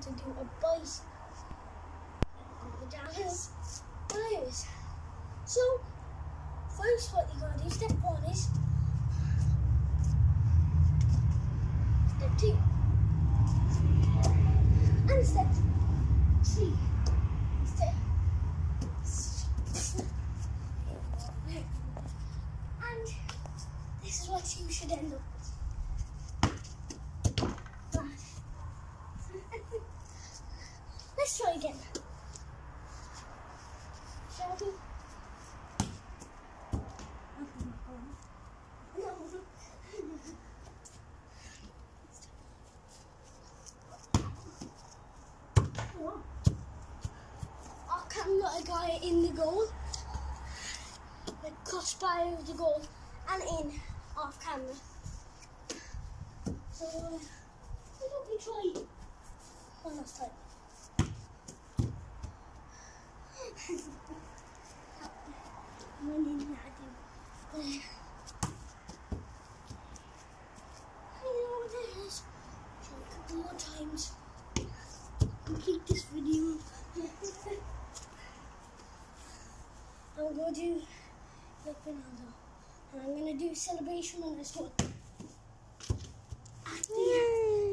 to do a bicycle pajamas. Anyways, so first what you gotta do, step one is step two. And step three. Step and this is what you should end up Try again. Shall we? Our camera guy in the goal, the crossbar of the goal, and in off camera. So, uh, why don't we try one last time? complete this video. I'm gonna do Fernando, And I'm gonna do celebration on this one. Yay!